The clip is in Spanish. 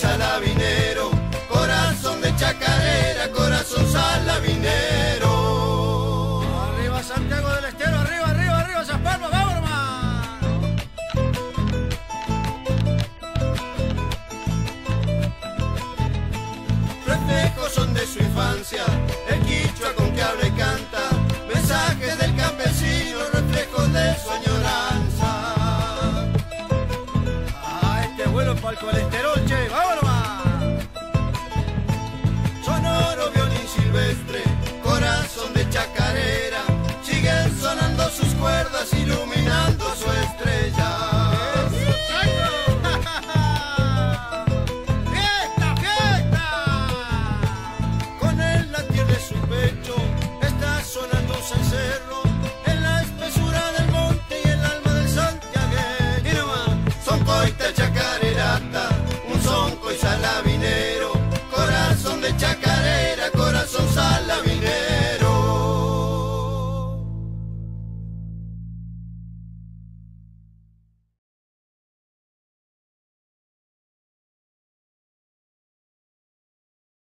salavinero, corazón de chacarera, corazón salavinero. Arriba Santiago del Estero, arriba, arriba, arriba, San Pablo, vamos hermano. Reflejos son de su infancia, el quicho Vuelo para el colesterol, che, vámonos. Sonoro violín silvestre, corazón de chacarera, siguen sonando sus cuerdas iluminando su estrella. Fiesta, fiesta. Con él la de su pecho, está sonando cencerro en la espesura del monte y el alma del Santiago, que. Vámonos. Son cohetes.